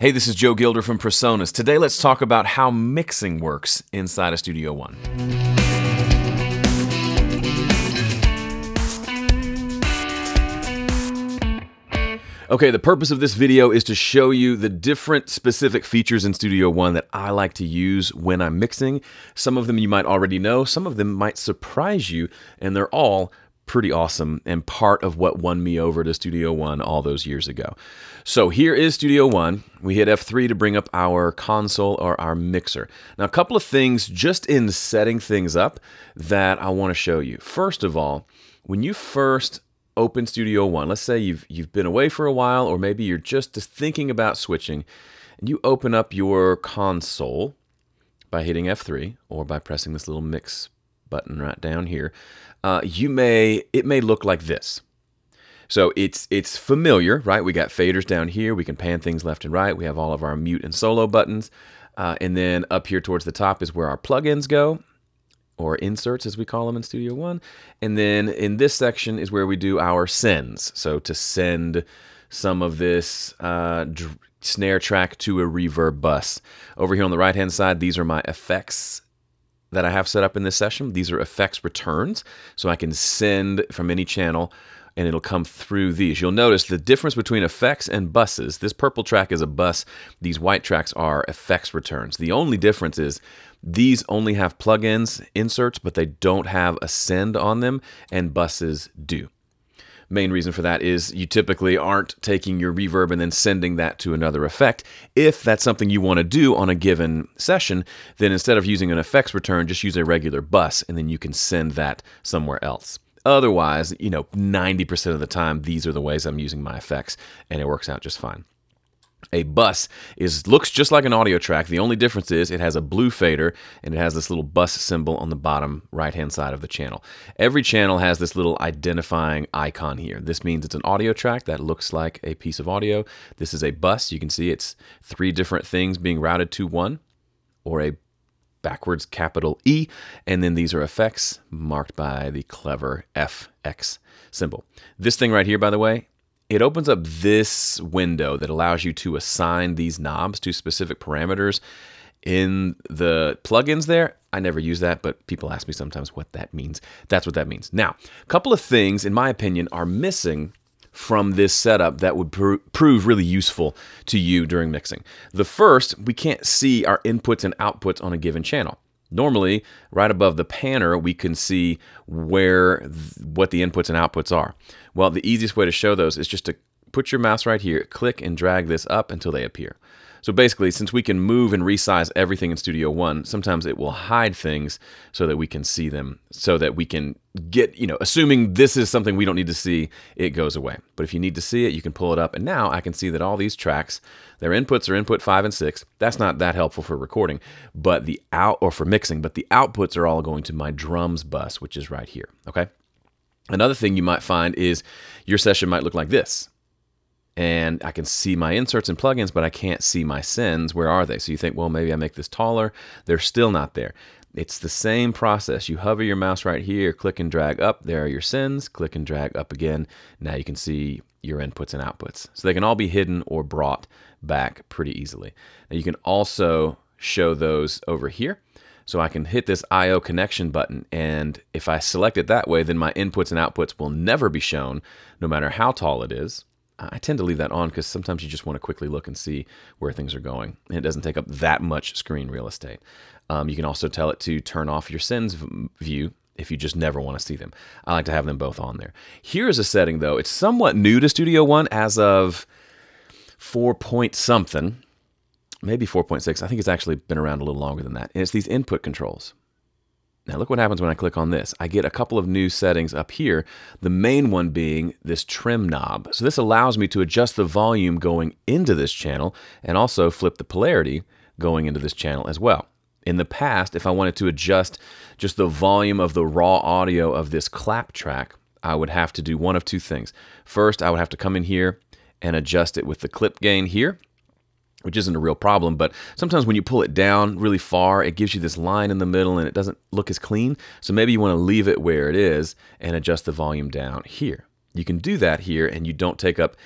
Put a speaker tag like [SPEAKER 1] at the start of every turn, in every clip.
[SPEAKER 1] Hey, this is Joe Gilder from PreSonus. Today, let's talk about how mixing works inside of Studio One. Okay, the purpose of this video is to show you the different specific features in Studio One that I like to use when I'm mixing. Some of them you might already know, some of them might surprise you, and they're all pretty awesome and part of what won me over to Studio One all those years ago. So here is Studio One. We hit F3 to bring up our console or our mixer. Now, a couple of things just in setting things up that I want to show you. First of all, when you first open Studio One, let's say you've you've been away for a while, or maybe you're just thinking about switching, and you open up your console by hitting F3 or by pressing this little mix button right down here, uh, you may it may look like this. So it's it's familiar, right? We got faders down here. We can pan things left and right. We have all of our mute and solo buttons. Uh, and then up here towards the top is where our plugins go, or inserts as we call them in Studio One. And then in this section is where we do our sends. So to send some of this uh, snare track to a reverb bus. Over here on the right hand side, these are my effects that I have set up in this session. These are effects returns, so I can send from any channel and it'll come through these. You'll notice the difference between effects and buses. This purple track is a bus. These white tracks are effects returns. The only difference is these only have plugins, inserts, but they don't have a send on them, and buses do. Main reason for that is you typically aren't taking your reverb and then sending that to another effect. If that's something you want to do on a given session, then instead of using an effects return, just use a regular bus and then you can send that somewhere else. Otherwise, you know, 90% of the time, these are the ways I'm using my effects, and it works out just fine. A bus is looks just like an audio track. The only difference is it has a blue fader and it has this little bus symbol on the bottom right hand side of the channel. Every channel has this little identifying icon here. This means it's an audio track that looks like a piece of audio. This is a bus. You can see it's three different things being routed to one or a backwards capital E, and then these are effects marked by the clever FX symbol. This thing right here, by the way, it opens up this window that allows you to assign these knobs to specific parameters in the plugins there. I never use that, but people ask me sometimes what that means. That's what that means. Now, a couple of things, in my opinion, are missing from this setup that would pr prove really useful to you during mixing. The first, we can't see our inputs and outputs on a given channel. Normally, right above the panner, we can see where what the inputs and outputs are. Well, the easiest way to show those is just to put your mouse right here, click and drag this up until they appear. So basically, since we can move and resize everything in Studio One, sometimes it will hide things so that we can see them, so that we can get, you know, assuming this is something we don't need to see, it goes away. But if you need to see it, you can pull it up. And now I can see that all these tracks, their inputs are input five and six. That's not that helpful for recording, but the out, or for mixing, but the outputs are all going to my drums bus, which is right here, okay? Another thing you might find is your session might look like this and I can see my inserts and plugins, but I can't see my sends. Where are they? So you think, well, maybe I make this taller. They're still not there. It's the same process. You hover your mouse right here, click and drag up. There are your sends. Click and drag up again. Now you can see your inputs and outputs. So they can all be hidden or brought back pretty easily. Now you can also show those over here. So I can hit this IO connection button, and if I select it that way, then my inputs and outputs will never be shown, no matter how tall it is. I tend to leave that on because sometimes you just want to quickly look and see where things are going. And it doesn't take up that much screen real estate. Um, you can also tell it to turn off your sends view if you just never want to see them. I like to have them both on there. Here is a setting though. It's somewhat new to Studio One as of 4 point something, maybe 4.6. I think it's actually been around a little longer than that. And it's these input controls. Now look what happens when I click on this. I get a couple of new settings up here, the main one being this trim knob. So this allows me to adjust the volume going into this channel and also flip the polarity going into this channel as well. In the past, if I wanted to adjust just the volume of the raw audio of this clap track, I would have to do one of two things. First, I would have to come in here and adjust it with the clip gain here which isn't a real problem, but sometimes when you pull it down really far, it gives you this line in the middle and it doesn't look as clean. So maybe you want to leave it where it is and adjust the volume down here. You can do that here and you don't take up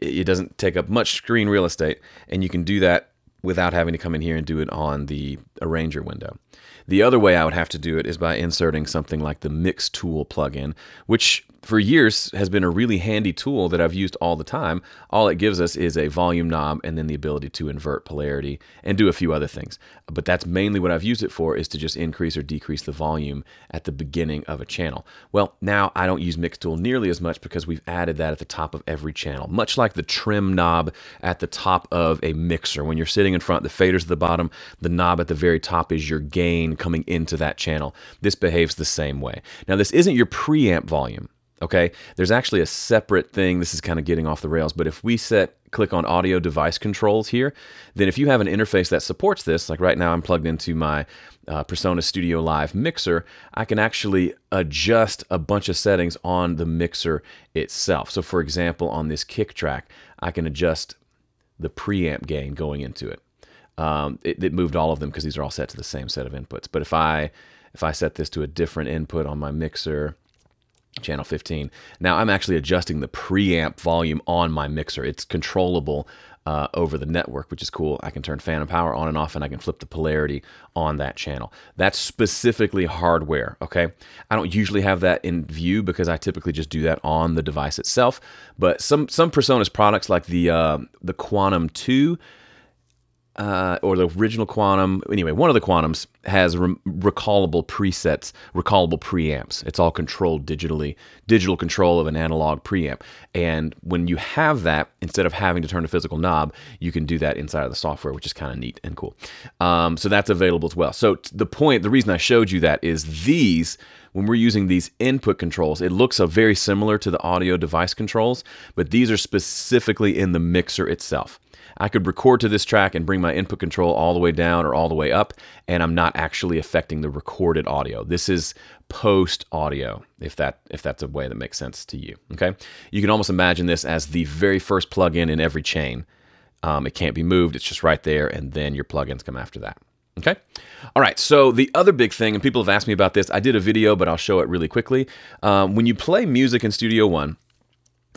[SPEAKER 1] it doesn't take up much screen real estate, and you can do that without having to come in here and do it on the arranger window. The other way I would have to do it is by inserting something like the Mix Tool plugin, which for years has been a really handy tool that I've used all the time. All it gives us is a volume knob and then the ability to invert polarity and do a few other things. But that's mainly what I've used it for is to just increase or decrease the volume at the beginning of a channel. Well, now I don't use Mix Tool nearly as much because we've added that at the top of every channel, much like the trim knob at the top of a mixer. When you're sitting in front, the fader's at the bottom, the knob at the very top is your gain coming into that channel. This behaves the same way. Now, this isn't your preamp volume okay? There's actually a separate thing. This is kind of getting off the rails, but if we set click on audio device controls here, then if you have an interface that supports this, like right now I'm plugged into my uh, Presonus Studio Live mixer, I can actually adjust a bunch of settings on the mixer itself. So for example, on this kick track, I can adjust the preamp gain going into it. Um, it, it moved all of them because these are all set to the same set of inputs. But if I if I set this to a different input on my mixer, channel 15. Now I'm actually adjusting the preamp volume on my mixer. It's controllable uh, over the network, which is cool. I can turn phantom power on and off, and I can flip the polarity on that channel. That's specifically hardware, okay? I don't usually have that in view because I typically just do that on the device itself. But some some Presonus products like the uh, the Quantum 2 uh, or the original Quantum, anyway, one of the Quantums has re recallable presets, recallable preamps. It's all controlled digitally, digital control of an analog preamp. And when you have that, instead of having to turn a physical knob, you can do that inside of the software, which is kind of neat and cool. Um, so that's available as well. So the point, the reason I showed you that is these when we're using these input controls, it looks very similar to the audio device controls, but these are specifically in the mixer itself. I could record to this track and bring my input control all the way down or all the way up, and I'm not actually affecting the recorded audio. This is post audio, if that if that's a way that makes sense to you. Okay, you can almost imagine this as the very first plugin in every chain. Um, it can't be moved; it's just right there, and then your plugins come after that. Okay. All right. So the other big thing, and people have asked me about this. I did a video, but I'll show it really quickly. Um, when you play music in Studio One,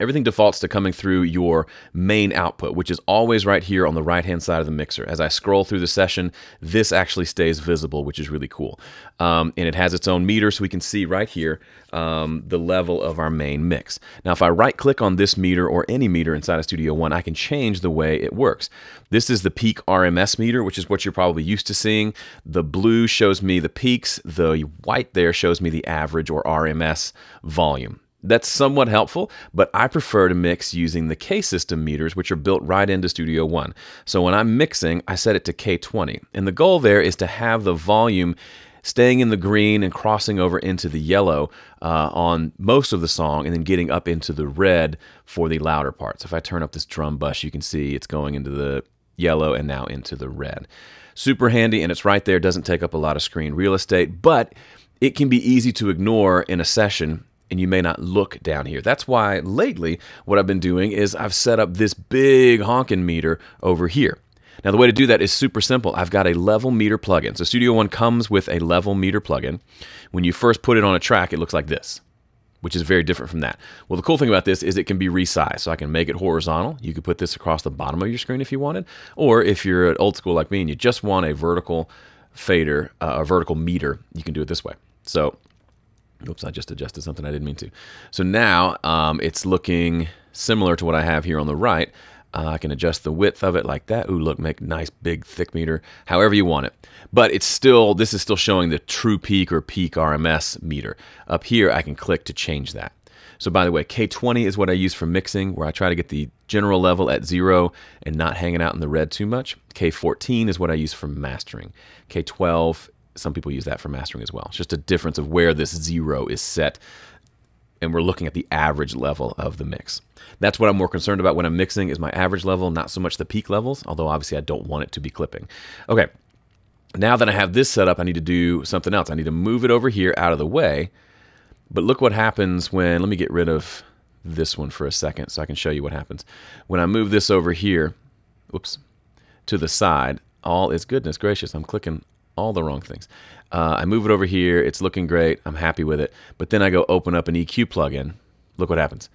[SPEAKER 1] everything defaults to coming through your main output, which is always right here on the right-hand side of the mixer. As I scroll through the session, this actually stays visible, which is really cool. Um, and it has its own meter, so we can see right here um, the level of our main mix. Now, if I right-click on this meter or any meter inside of Studio One, I can change the way it works. This is the peak RMS meter, which is what you're probably used to seeing. The blue shows me the peaks. The white there shows me the average or RMS volume. That's somewhat helpful, but I prefer to mix using the K-System meters, which are built right into Studio One. So when I'm mixing, I set it to K20. And the goal there is to have the volume staying in the green and crossing over into the yellow uh, on most of the song and then getting up into the red for the louder parts. If I turn up this drum bus, you can see it's going into the yellow and now into the red. Super handy and it's right there, doesn't take up a lot of screen real estate, but it can be easy to ignore in a session and you may not look down here. That's why lately what I've been doing is I've set up this big honking meter over here. Now the way to do that is super simple. I've got a level meter plugin. So Studio One comes with a level meter plugin. When you first put it on a track, it looks like this, which is very different from that. Well, the cool thing about this is it can be resized. So I can make it horizontal. You could put this across the bottom of your screen if you wanted. Or if you're an old school like me and you just want a vertical fader, uh, a vertical meter, you can do it this way. So Oops, I just adjusted something I didn't mean to. So now um, it's looking similar to what I have here on the right. Uh, I can adjust the width of it like that. Ooh, look, make nice big thick meter, however you want it. But it's still, this is still showing the true peak or peak RMS meter. Up here, I can click to change that. So by the way, K20 is what I use for mixing, where I try to get the general level at zero and not hanging out in the red too much. K14 is what I use for mastering. K12 some people use that for mastering as well. It's just a difference of where this zero is set. And we're looking at the average level of the mix. That's what I'm more concerned about when I'm mixing is my average level, not so much the peak levels, although obviously I don't want it to be clipping. Okay, now that I have this set up, I need to do something else. I need to move it over here out of the way. But look what happens when, let me get rid of this one for a second so I can show you what happens. When I move this over here, whoops, to the side, all is goodness gracious. I'm clicking all the wrong things. Uh, I move it over here. It's looking great. I'm happy with it. But then I go open up an EQ plugin. Look what happens.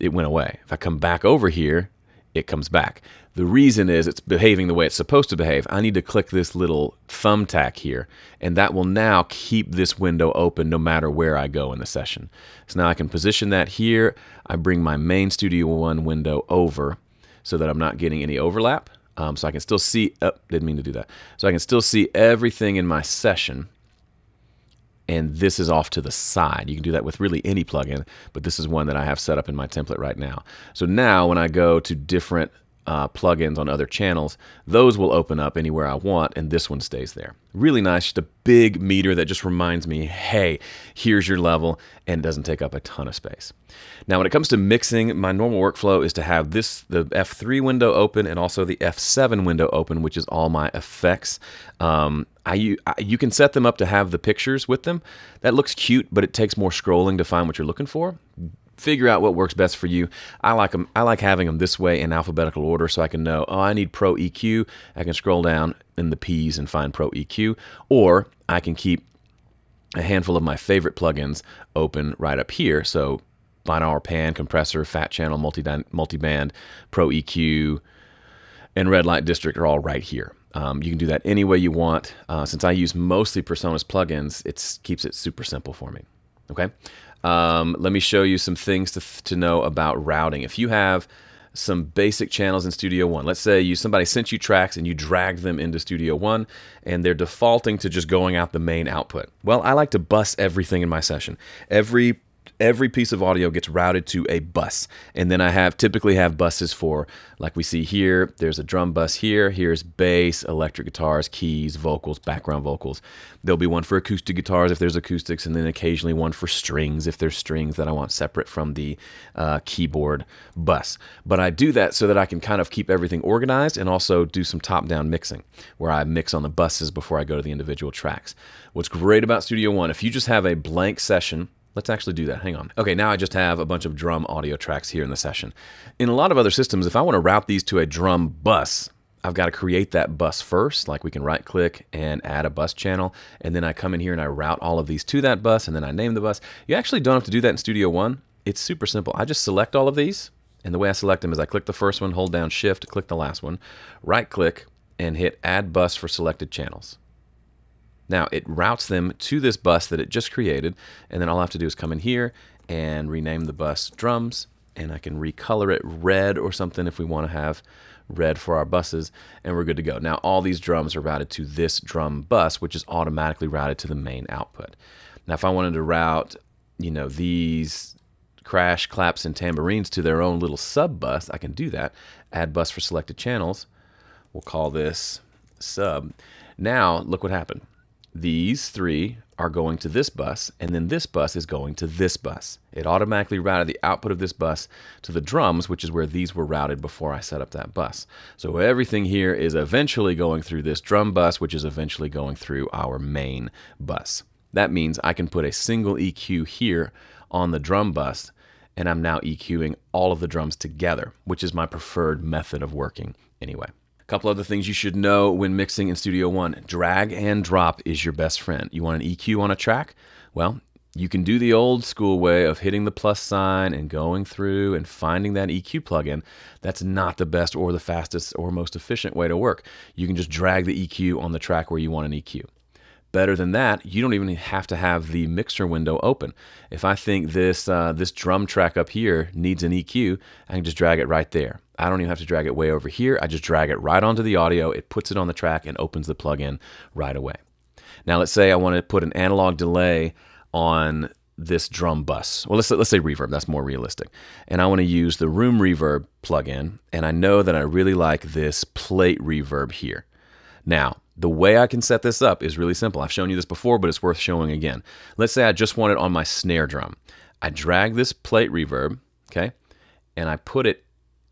[SPEAKER 1] it went away. If I come back over here, it comes back. The reason is it's behaving the way it's supposed to behave. I need to click this little thumbtack here, and that will now keep this window open no matter where I go in the session. So now I can position that here. I bring my main Studio One window over so that I'm not getting any overlap. Um, so I can still see, oh, didn't mean to do that. So I can still see everything in my session and this is off to the side. You can do that with really any plugin, but this is one that I have set up in my template right now. So now when I go to different uh, plugins on other channels, those will open up anywhere I want, and this one stays there. Really nice, just a big meter that just reminds me, hey, here's your level, and doesn't take up a ton of space. Now, when it comes to mixing, my normal workflow is to have this, the F3 window open, and also the F7 window open, which is all my effects. Um, I, I, you can set them up to have the pictures with them. That looks cute, but it takes more scrolling to find what you're looking for figure out what works best for you. I like them. I like having them this way in alphabetical order, so I can know. Oh, I need Pro EQ. I can scroll down in the P's and find Pro EQ, or I can keep a handful of my favorite plugins open right up here. So binaural pan, compressor, fat channel, multi multi-band, Pro EQ, and red light district are all right here. Um, you can do that any way you want. Uh, since I use mostly PreSonus plugins, it keeps it super simple for me. Okay. Um, let me show you some things to, to know about routing. If you have some basic channels in Studio One. Let's say you somebody sent you tracks and you dragged them into Studio One and they're defaulting to just going out the main output. Well, I like to bus everything in my session. Every every piece of audio gets routed to a bus. And then I have typically have buses for, like we see here, there's a drum bus here. Here's bass, electric guitars, keys, vocals, background vocals. There'll be one for acoustic guitars if there's acoustics, and then occasionally one for strings if there's strings that I want separate from the uh, keyboard bus. But I do that so that I can kind of keep everything organized and also do some top-down mixing, where I mix on the buses before I go to the individual tracks. What's great about Studio One, if you just have a blank session, Let's actually do that. Hang on. Okay, now I just have a bunch of drum audio tracks here in the session. In a lot of other systems, if I want to route these to a drum bus, I've got to create that bus first. Like we can right click and add a bus channel. And then I come in here and I route all of these to that bus and then I name the bus. You actually don't have to do that in Studio One. It's super simple. I just select all of these. And the way I select them is I click the first one, hold down shift, click the last one, right click and hit add bus for selected channels. Now it routes them to this bus that it just created, and then all I have to do is come in here and rename the bus drums, and I can recolor it red or something if we want to have red for our buses, and we're good to go. Now all these drums are routed to this drum bus, which is automatically routed to the main output. Now if I wanted to route, you know, these crash, claps, and tambourines to their own little sub bus, I can do that. Add bus for selected channels. We'll call this sub. Now look what happened these three are going to this bus, and then this bus is going to this bus. It automatically routed the output of this bus to the drums, which is where these were routed before I set up that bus. So everything here is eventually going through this drum bus, which is eventually going through our main bus. That means I can put a single EQ here on the drum bus, and I'm now EQing all of the drums together, which is my preferred method of working anyway couple other things you should know when mixing in Studio One. Drag and drop is your best friend. You want an EQ on a track? Well, you can do the old school way of hitting the plus sign and going through and finding that EQ plugin. That's not the best or the fastest or most efficient way to work. You can just drag the EQ on the track where you want an EQ. Better than that, you don't even have to have the mixer window open. If I think this uh, this drum track up here needs an EQ, I can just drag it right there. I don't even have to drag it way over here. I just drag it right onto the audio. It puts it on the track and opens the plugin right away. Now let's say I want to put an analog delay on this drum bus. Well, let's let's say reverb. That's more realistic. And I want to use the Room Reverb plugin, and I know that I really like this plate reverb here. Now, the way I can set this up is really simple. I've shown you this before, but it's worth showing again. Let's say I just want it on my snare drum. I drag this plate reverb, okay, and I put it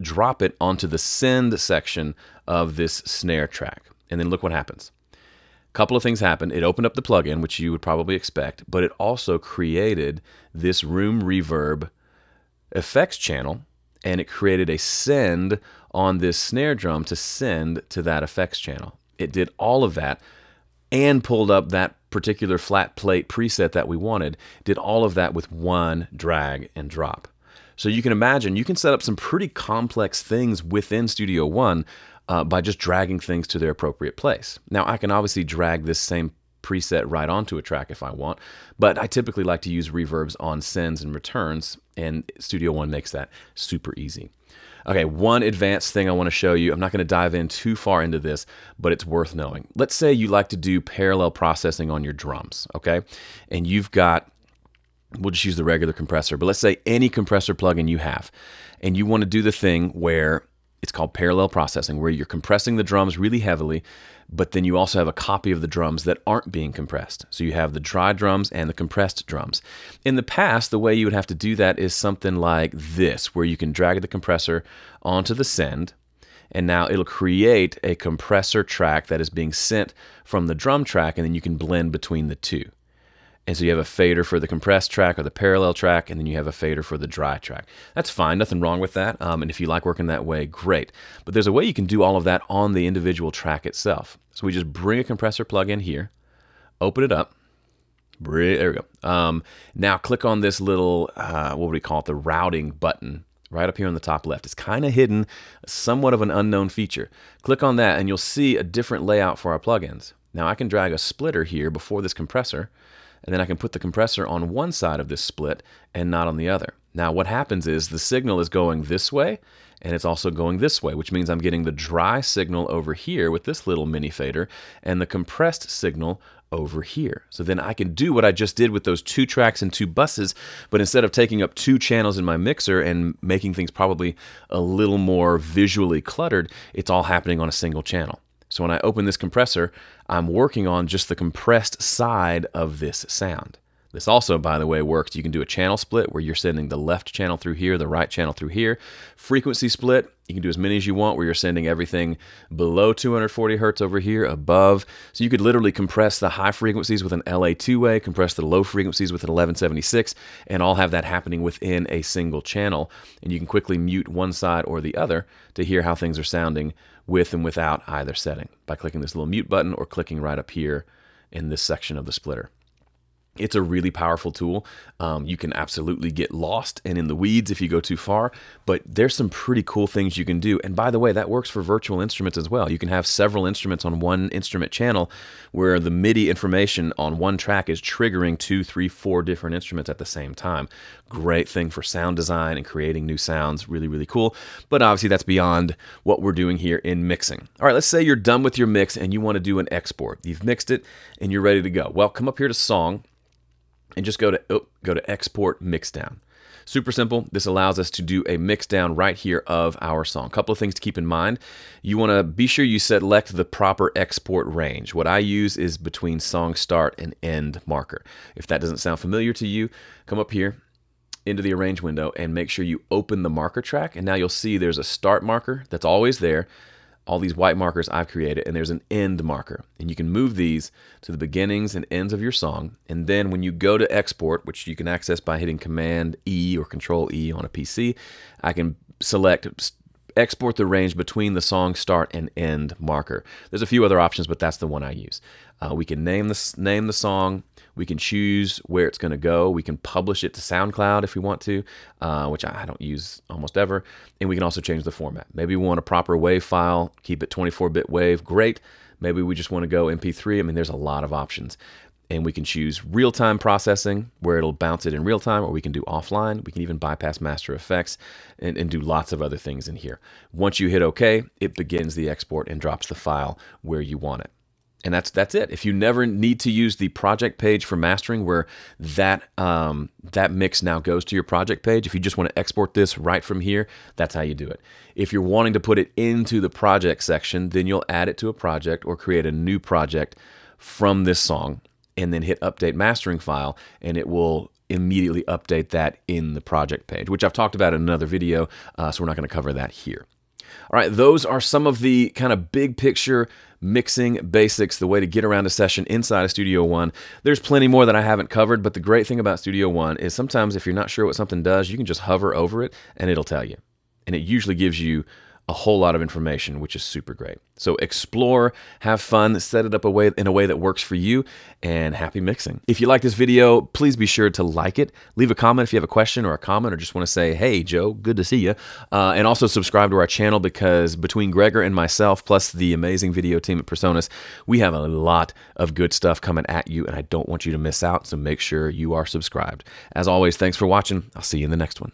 [SPEAKER 1] drop it onto the send section of this snare track. And then look what happens. A couple of things happened. It opened up the plugin, which you would probably expect, but it also created this room reverb effects channel and it created a send on this snare drum to send to that effects channel. It did all of that and pulled up that particular flat plate preset that we wanted, did all of that with one drag and drop. So you can imagine you can set up some pretty complex things within Studio One uh, by just dragging things to their appropriate place. Now, I can obviously drag this same preset right onto a track if I want, but I typically like to use reverbs on sends and returns, and Studio One makes that super easy. Okay, one advanced thing I want to show you. I'm not going to dive in too far into this, but it's worth knowing. Let's say you like to do parallel processing on your drums, okay? And you've got, we'll just use the regular compressor, but let's say any compressor plugin you have, and you want to do the thing where it's called parallel processing, where you're compressing the drums really heavily, but then you also have a copy of the drums that aren't being compressed. So you have the dry drums and the compressed drums. In the past, the way you would have to do that is something like this, where you can drag the compressor onto the send, and now it'll create a compressor track that is being sent from the drum track, and then you can blend between the two. And so you have a fader for the compressed track or the parallel track, and then you have a fader for the dry track. That's fine, nothing wrong with that. Um, and if you like working that way, great. But there's a way you can do all of that on the individual track itself. So we just bring a compressor plug in here, open it up. There we go. Um, now click on this little, uh, what would we call it, the routing button right up here on the top left. It's kind of hidden, somewhat of an unknown feature. Click on that and you'll see a different layout for our plugins. Now I can drag a splitter here before this compressor and then I can put the compressor on one side of this split and not on the other. Now what happens is the signal is going this way and it's also going this way, which means I'm getting the dry signal over here with this little mini fader and the compressed signal over here. So then I can do what I just did with those two tracks and two buses, but instead of taking up two channels in my mixer and making things probably a little more visually cluttered, it's all happening on a single channel. So when I open this compressor, I'm working on just the compressed side of this sound. This also, by the way, works. You can do a channel split where you're sending the left channel through here, the right channel through here. Frequency split, you can do as many as you want where you're sending everything below 240 hertz over here, above. So you could literally compress the high frequencies with an LA-2A, compress the low frequencies with an 1176, and all have that happening within a single channel. And you can quickly mute one side or the other to hear how things are sounding with and without either setting by clicking this little mute button or clicking right up here in this section of the splitter. It's a really powerful tool. Um, you can absolutely get lost and in the weeds if you go too far, but there's some pretty cool things you can do. And by the way, that works for virtual instruments as well. You can have several instruments on one instrument channel where the MIDI information on one track is triggering two, three, four different instruments at the same time. Great thing for sound design and creating new sounds. Really, really cool. But obviously, that's beyond what we're doing here in mixing. All right, let's say you're done with your mix and you want to do an export. You've mixed it and you're ready to go. Well, come up here to Song and just go to oh, go to export mixdown. Super simple. This allows us to do a mixdown right here of our song. Couple of things to keep in mind. You want to be sure you select the proper export range. What I use is between song start and end marker. If that doesn't sound familiar to you, come up here into the arrange window and make sure you open the marker track. And now you'll see there's a start marker that's always there all these white markers I've created, and there's an end marker. And you can move these to the beginnings and ends of your song. And then when you go to export, which you can access by hitting Command E or Control E on a PC, I can select export the range between the song start and end marker. There's a few other options, but that's the one I use. Uh, we can name the, name the song. We can choose where it's going to go. We can publish it to SoundCloud if we want to, uh, which I don't use almost ever. And we can also change the format. Maybe we want a proper WAV file, keep it 24-bit WAV, great. Maybe we just want to go MP3. I mean, there's a lot of options. And we can choose real-time processing, where it'll bounce it in real time, or we can do offline. We can even bypass master effects and, and do lots of other things in here. Once you hit OK, it begins the export and drops the file where you want it and that's that's it. If you never need to use the project page for mastering, where that um, that mix now goes to your project page, if you just want to export this right from here, that's how you do it. If you're wanting to put it into the project section, then you'll add it to a project or create a new project from this song, and then hit update mastering file, and it will immediately update that in the project page, which I've talked about in another video, uh, so we're not going to cover that here. All right, those are some of the kind of big picture mixing basics, the way to get around a session inside of Studio One. There's plenty more that I haven't covered, but the great thing about Studio One is sometimes if you're not sure what something does, you can just hover over it and it'll tell you. And it usually gives you a whole lot of information, which is super great. So explore, have fun, set it up a way in a way that works for you, and happy mixing. If you like this video, please be sure to like it. Leave a comment if you have a question or a comment, or just want to say, "Hey, Joe, good to see you." Uh, and also subscribe to our channel because between Gregor and myself, plus the amazing video team at PreSonus, we have a lot of good stuff coming at you, and I don't want you to miss out. So make sure you are subscribed. As always, thanks for watching. I'll see you in the next one.